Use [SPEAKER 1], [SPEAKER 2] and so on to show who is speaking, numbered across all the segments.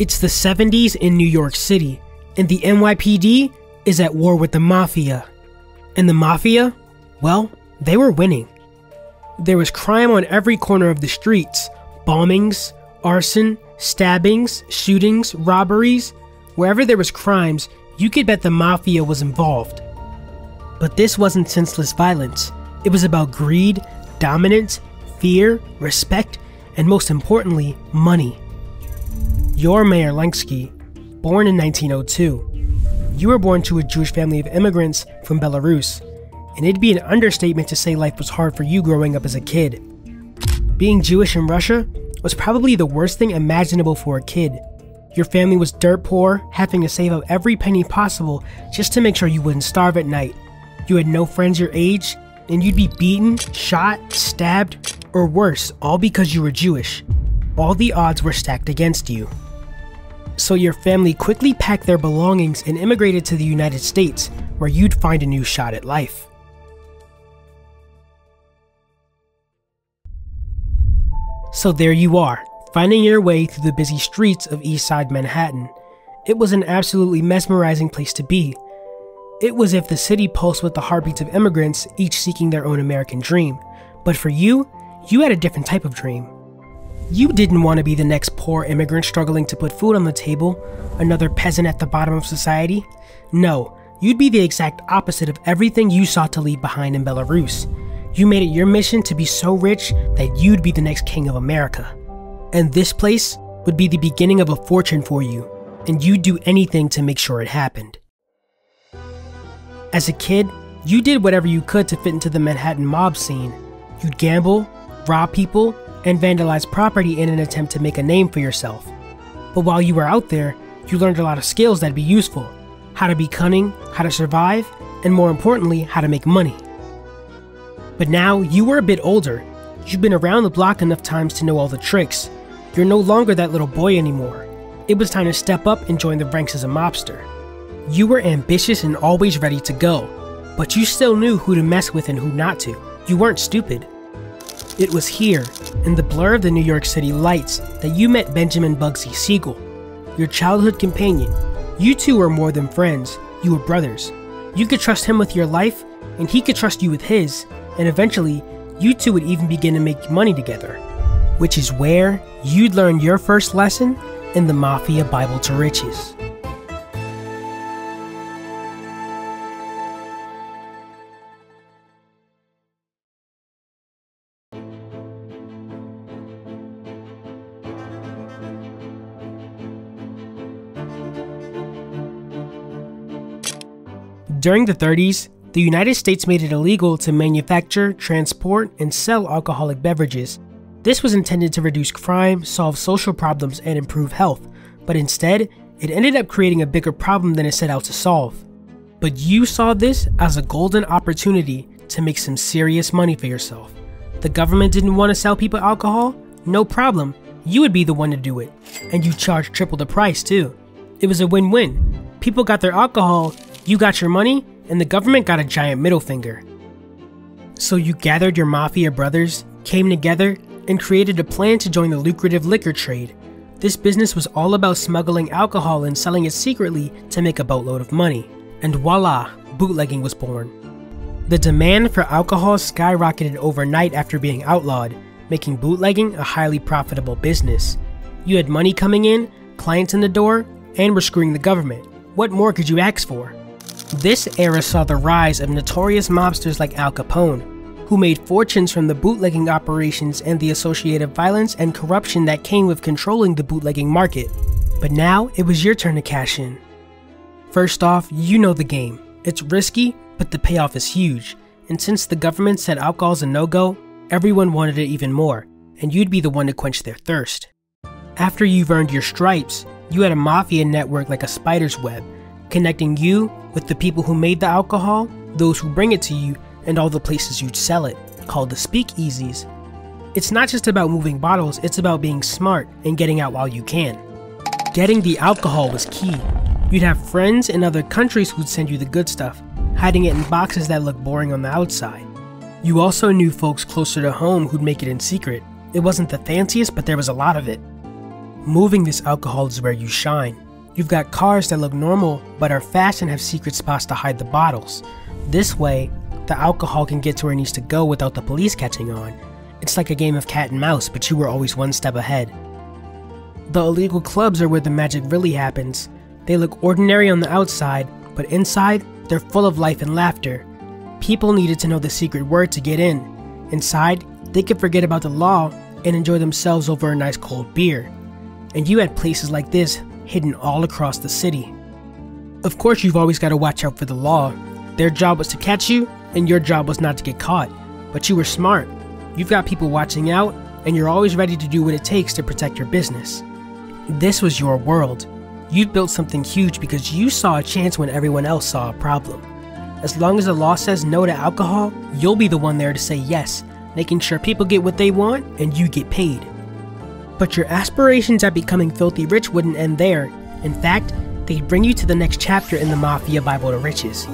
[SPEAKER 1] It's the 70s in New York City, and the NYPD is at war with the Mafia. And the Mafia, well, they were winning. There was crime on every corner of the streets bombings, arson, stabbings, shootings, robberies. Wherever there was crimes, you could bet the Mafia was involved. But this wasn't senseless violence. It was about greed, dominance, fear, respect, and most importantly, money. You're Meyer Lansky, born in 1902. You were born to a Jewish family of immigrants from Belarus, and it'd be an understatement to say life was hard for you growing up as a kid. Being Jewish in Russia was probably the worst thing imaginable for a kid. Your family was dirt poor, having to save up every penny possible just to make sure you wouldn't starve at night. You had no friends your age, and you'd be beaten, shot, stabbed, or worse, all because you were Jewish. All the odds were stacked against you so your family quickly packed their belongings and immigrated to the United States, where you'd find a new shot at life. So there you are, finding your way through the busy streets of East Side Manhattan. It was an absolutely mesmerizing place to be. It was if the city pulsed with the heartbeats of immigrants, each seeking their own American dream. But for you, you had a different type of dream. You didn't want to be the next poor immigrant struggling to put food on the table, another peasant at the bottom of society. No, you'd be the exact opposite of everything you sought to leave behind in Belarus. You made it your mission to be so rich that you'd be the next king of America. And this place would be the beginning of a fortune for you, and you'd do anything to make sure it happened. As a kid, you did whatever you could to fit into the Manhattan mob scene. You'd gamble, rob people, and vandalize property in an attempt to make a name for yourself. But while you were out there, you learned a lot of skills that'd be useful how to be cunning, how to survive, and more importantly, how to make money. But now you were a bit older. You've been around the block enough times to know all the tricks. You're no longer that little boy anymore. It was time to step up and join the ranks as a mobster. You were ambitious and always ready to go, but you still knew who to mess with and who not to. You weren't stupid. It was here, in the blur of the New York City lights, that you met Benjamin Bugsy Siegel, your childhood companion. You two were more than friends, you were brothers. You could trust him with your life, and he could trust you with his, and eventually, you two would even begin to make money together. Which is where you'd learn your first lesson in the Mafia Bible to Riches. During the 30s, the United States made it illegal to manufacture, transport, and sell alcoholic beverages. This was intended to reduce crime, solve social problems, and improve health, but instead, it ended up creating a bigger problem than it set out to solve. But you saw this as a golden opportunity to make some serious money for yourself. The government didn't want to sell people alcohol? No problem. You would be the one to do it. And you charge triple the price too. It was a win win. People got their alcohol, you got your money, and the government got a giant middle finger. So you gathered your mafia brothers, came together, and created a plan to join the lucrative liquor trade. This business was all about smuggling alcohol and selling it secretly to make a boatload of money. And voila, bootlegging was born. The demand for alcohol skyrocketed overnight after being outlawed, making bootlegging a highly profitable business. You had money coming in, clients in the door, and were screwing the government. What more could you ask for? This era saw the rise of notorious mobsters like Al Capone, who made fortunes from the bootlegging operations and the associated violence and corruption that came with controlling the bootlegging market. But now it was your turn to cash in. First off, you know the game. It's risky, but the payoff is huge. And since the government said alcohol's a no go, everyone wanted it even more, and you'd be the one to quench their thirst. After you've earned your stripes, you had a mafia network like a spider's web, connecting you with the people who made the alcohol, those who bring it to you, and all the places you'd sell it, called the speakeasies. It's not just about moving bottles, it's about being smart and getting out while you can. Getting the alcohol was key. You'd have friends in other countries who'd send you the good stuff, hiding it in boxes that looked boring on the outside. You also knew folks closer to home who'd make it in secret. It wasn't the fanciest, but there was a lot of it. Moving this alcohol is where you shine. You've got cars that look normal but are fast and have secret spots to hide the bottles. This way, the alcohol can get to where it needs to go without the police catching on. It's like a game of cat and mouse, but you were always one step ahead. The illegal clubs are where the magic really happens. They look ordinary on the outside, but inside, they're full of life and laughter. People needed to know the secret word to get in. Inside, they could forget about the law and enjoy themselves over a nice cold beer. And you had places like this hidden all across the city. Of course, you've always got to watch out for the law. Their job was to catch you, and your job was not to get caught. But you were smart. You've got people watching out, and you're always ready to do what it takes to protect your business. This was your world. You've built something huge because you saw a chance when everyone else saw a problem. As long as the law says no to alcohol, you'll be the one there to say yes, making sure people get what they want and you get paid. But your aspirations at becoming filthy rich wouldn't end there. In fact, they'd bring you to the next chapter in the Mafia Bible to Riches.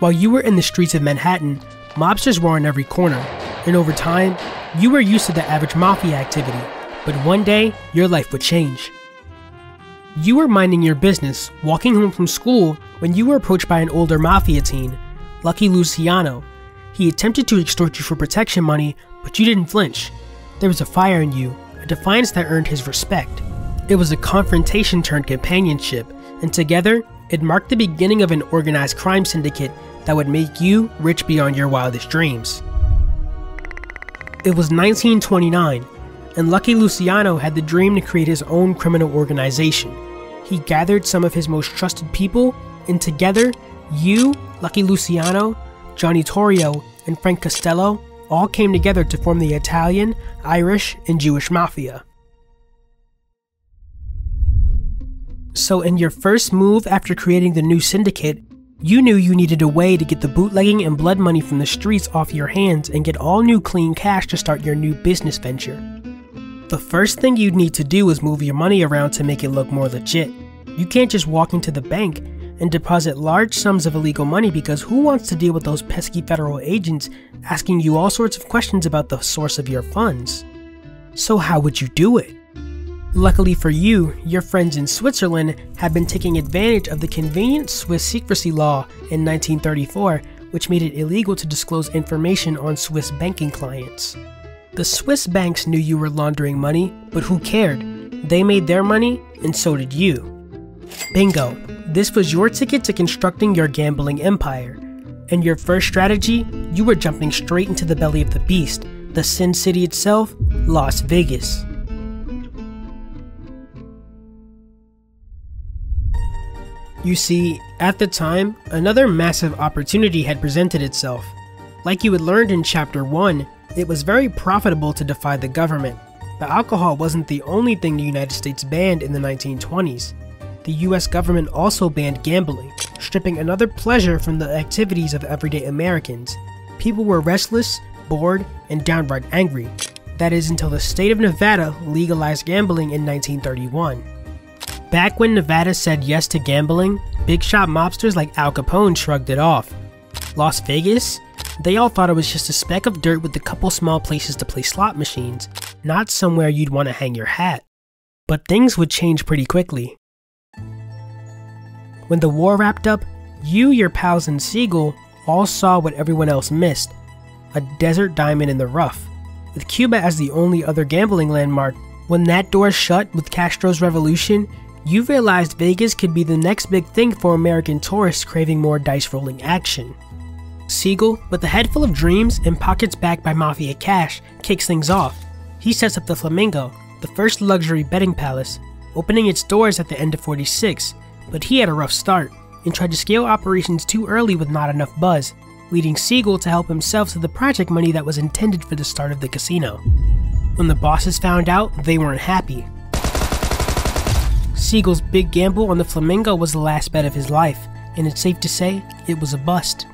[SPEAKER 1] While you were in the streets of Manhattan, mobsters were on every corner, and over time, you were used to the average mafia activity, but one day, your life would change. You were minding your business, walking home from school, when you were approached by an older mafia teen, Lucky Luciano. He attempted to extort you for protection money, but you didn't flinch. There was a fire in you, a defiance that earned his respect. It was a confrontation turned companionship, and together, it marked the beginning of an organized crime syndicate that would make you rich beyond your wildest dreams. It was 1929, and Lucky Luciano had the dream to create his own criminal organization. He gathered some of his most trusted people, and together, you, Lucky Luciano, Johnny Torrio, and Frank Costello all came together to form the Italian, Irish, and Jewish Mafia. So, in your first move after creating the new syndicate, you knew you needed a way to get the bootlegging and blood money from the streets off your hands and get all new clean cash to start your new business venture. The first thing you'd need to do is move your money around to make it look more legit. You can't just walk into the bank and deposit large sums of illegal money because who wants to deal with those pesky federal agents asking you all sorts of questions about the source of your funds? So, how would you do it? Luckily for you, your friends in Switzerland have been taking advantage of the convenient Swiss secrecy law in 1934, which made it illegal to disclose information on Swiss banking clients. The Swiss banks knew you were laundering money, but who cared? They made their money, and so did you. Bingo, this was your ticket to constructing your gambling empire. And your first strategy, you were jumping straight into the belly of the beast, the Sin City itself, Las Vegas. You see, at the time, another massive opportunity had presented itself. Like you had learned in Chapter 1, it was very profitable to defy the government. But alcohol wasn't the only thing the United States banned in the 1920s. The US government also banned gambling, stripping another pleasure from the activities of everyday Americans. People were restless, bored, and downright angry. That is until the state of Nevada legalized gambling in 1931. Back when Nevada said yes to gambling, big shot mobsters like Al Capone shrugged it off. Las Vegas? They all thought it was just a speck of dirt with a couple small places to play slot machines, not somewhere you'd want to hang your hat. But things would change pretty quickly. When the war wrapped up, you, your pals, and Siegel all saw what everyone else missed a desert diamond in the rough. With Cuba as the only other gambling landmark, when that door shut with Castro's revolution, you realized Vegas could be the next big thing for American tourists craving more dice rolling action. Siegel, with a head full of dreams and pockets backed by mafia cash, kicks things off. He sets up the Flamingo, the first luxury betting palace, opening its doors at the end of 46, but he had a rough start and tried to scale operations too early with not enough buzz, leading Siegel to help himself to the project money that was intended for the start of the casino. When the bosses found out, they weren't happy, Siegel's big gamble on the Flamingo was the last bet of his life, and it's safe to say it was a bust.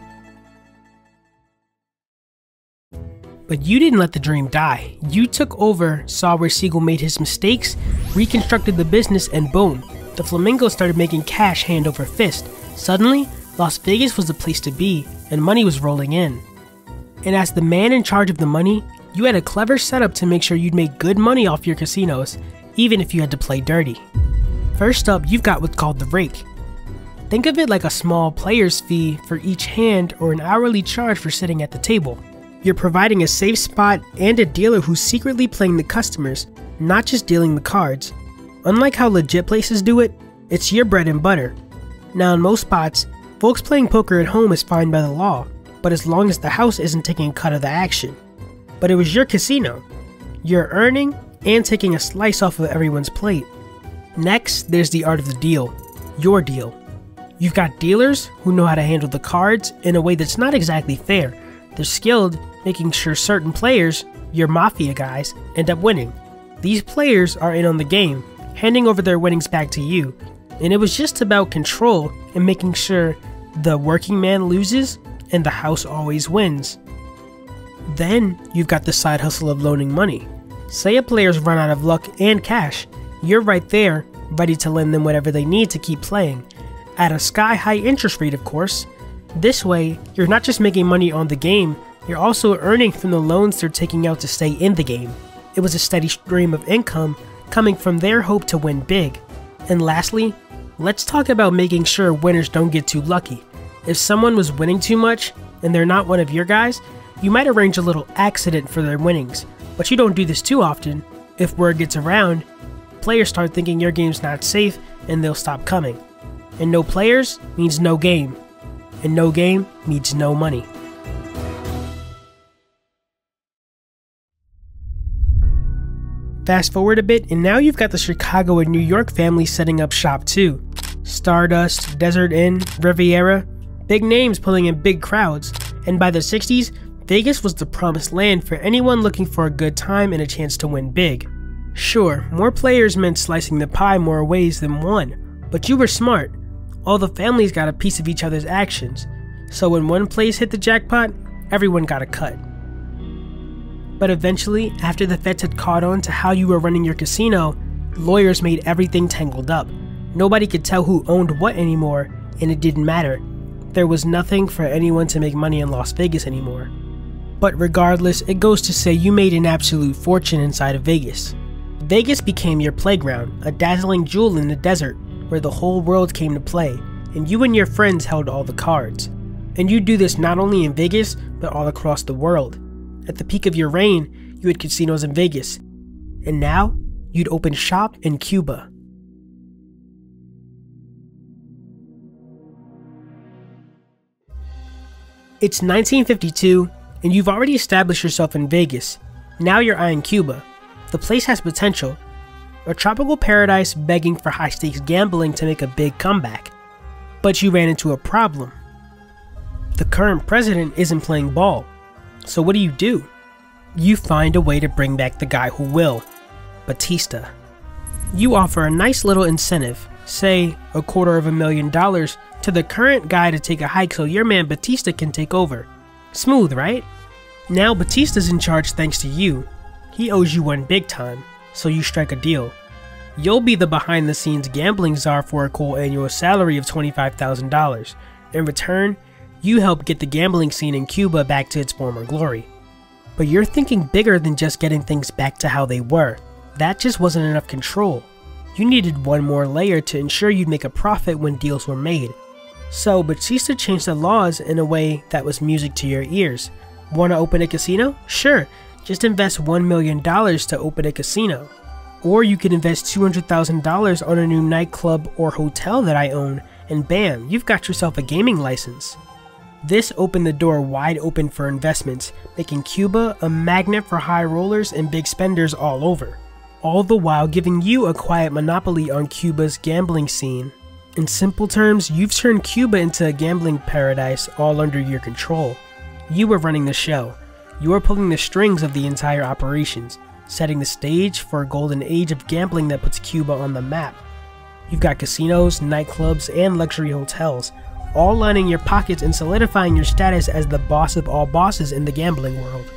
[SPEAKER 1] But you didn't let the dream die. You took over, saw where Siegel made his mistakes, reconstructed the business, and boom, the Flamingos started making cash hand over fist. Suddenly, Las Vegas was the place to be, and money was rolling in. And as the man in charge of the money, you had a clever setup to make sure you'd make good money off your casinos, even if you had to play dirty. First up, you've got what's called the rake. Think of it like a small player's fee for each hand or an hourly charge for sitting at the table. You're providing a safe spot and a dealer who's secretly playing the customers, not just dealing the cards. Unlike how legit places do it, it's your bread and butter. Now, in most spots, folks playing poker at home is fine by the law, but as long as the house isn't taking a cut of the action. But it was your casino. You're earning and taking a slice off of everyone's plate. Next, there's the art of the deal your deal. You've got dealers who know how to handle the cards in a way that's not exactly fair. They're skilled making sure certain players, your mafia guys, end up winning. These players are in on the game, handing over their winnings back to you, and it was just about control and making sure the working man loses and the house always wins. Then you've got the side hustle of loaning money. Say a player's run out of luck and cash, you're right there, ready to lend them whatever they need to keep playing. At a sky high interest rate, of course. This way, you're not just making money on the game, you're also earning from the loans they're taking out to stay in the game. It was a steady stream of income coming from their hope to win big. And lastly, let's talk about making sure winners don't get too lucky. If someone was winning too much and they're not one of your guys, you might arrange a little accident for their winnings, but you don't do this too often. If word gets around, players start thinking your game's not safe and they'll stop coming. And no players means no game. And no game means no money. Fast forward a bit, and now you've got the Chicago and New York families setting up shop too. Stardust, Desert Inn, Riviera, big names pulling in big crowds, and by the 60s, Vegas was the promised land for anyone looking for a good time and a chance to win big. Sure, more players meant slicing the pie more ways than one, but you were smart. All the families got a piece of each other's actions, so when one place hit the jackpot, everyone got a cut. But eventually, after the feds had caught on to how you were running your casino, lawyers made everything tangled up. Nobody could tell who owned what anymore, and it didn't matter. There was nothing for anyone to make money in Las Vegas anymore. But regardless, it goes to say you made an absolute fortune inside of Vegas. Vegas became your playground, a dazzling jewel in the desert where the whole world came to play, and you and your friends held all the cards. And you do this not only in Vegas, but all across the world. At the peak of your reign, you had casinos in Vegas, and now you'd open shop in Cuba. It's 1952, and you've already established yourself in Vegas. Now you're eyeing Cuba. The place has potential. A tropical paradise begging for high stakes gambling to make a big comeback. But you ran into a problem. The current president isn't playing ball. So what do you do? You find a way to bring back the guy who will Batista. You offer a nice little incentive, say a quarter of a million dollars, to the current guy to take a hike so your man Batista can take over. Smooth, right? Now Batista's in charge thanks to you, he owes you one big time, so you strike a deal. You'll be the behind the scenes gambling czar for a cool annual salary of $25,000. In return, you help get the gambling scene in Cuba back to its former glory. But you're thinking bigger than just getting things back to how they were. That just wasn't enough control. You needed one more layer to ensure you'd make a profit when deals were made. So Batista changed the laws in a way that was music to your ears. Wanna open a casino? Sure, just invest $1 million to open a casino. Or you could invest $200,000 on a new nightclub or hotel that I own, and bam, you've got yourself a gaming license. This opened the door wide open for investments, making Cuba a magnet for high rollers and big spenders all over, all the while giving you a quiet monopoly on Cuba's gambling scene. In simple terms, you've turned Cuba into a gambling paradise all under your control. You were running the show, you are pulling the strings of the entire operations, setting the stage for a golden age of gambling that puts Cuba on the map. You've got casinos, nightclubs, and luxury hotels, all lining your pockets and solidifying your status as the boss of all bosses in the gambling world.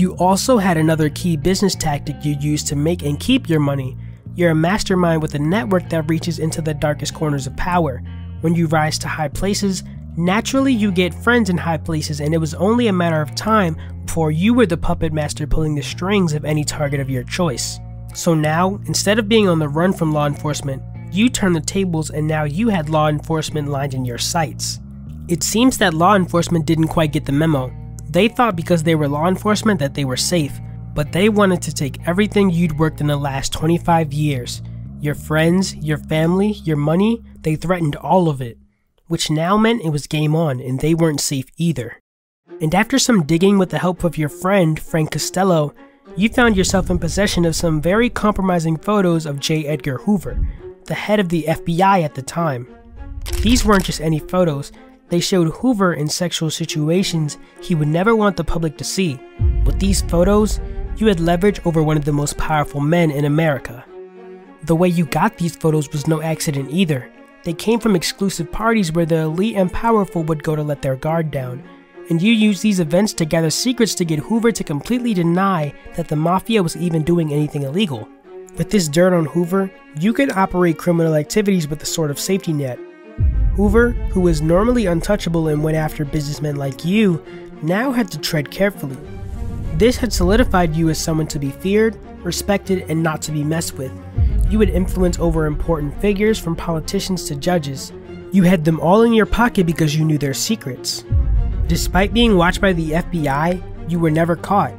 [SPEAKER 1] You also had another key business tactic you used to make and keep your money. You're a mastermind with a network that reaches into the darkest corners of power. When you rise to high places, naturally you get friends in high places, and it was only a matter of time before you were the puppet master pulling the strings of any target of your choice. So now, instead of being on the run from law enforcement, you turned the tables and now you had law enforcement lined in your sights. It seems that law enforcement didn't quite get the memo. They thought because they were law enforcement that they were safe, but they wanted to take everything you'd worked in the last 25 years your friends, your family, your money, they threatened all of it, which now meant it was game on and they weren't safe either. And after some digging with the help of your friend, Frank Costello, you found yourself in possession of some very compromising photos of J. Edgar Hoover, the head of the FBI at the time. These weren't just any photos, they showed Hoover in sexual situations he would never want the public to see. With these photos, you had leverage over one of the most powerful men in America. The way you got these photos was no accident either. They came from exclusive parties where the elite and powerful would go to let their guard down, and you used these events to gather secrets to get Hoover to completely deny that the Mafia was even doing anything illegal. With this dirt on Hoover, you could operate criminal activities with a sort of safety net, Hoover, who was normally untouchable and went after businessmen like you, now had to tread carefully. This had solidified you as someone to be feared, respected, and not to be messed with. You had influence over important figures from politicians to judges. You had them all in your pocket because you knew their secrets. Despite being watched by the FBI, you were never caught,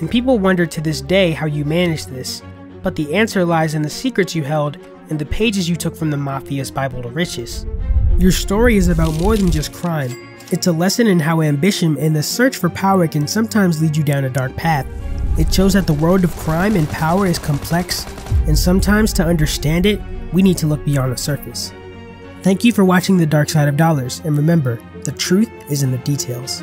[SPEAKER 1] and people wonder to this day how you managed this. But the answer lies in the secrets you held and the pages you took from the Mafia's Bible to Riches. Your story is about more than just crime. It's a lesson in how ambition and the search for power can sometimes lead you down a dark path. It shows that the world of crime and power is complex, and sometimes to understand it, we need to look beyond the surface. Thank you for watching The Dark Side of Dollars, and remember, the truth is in the details.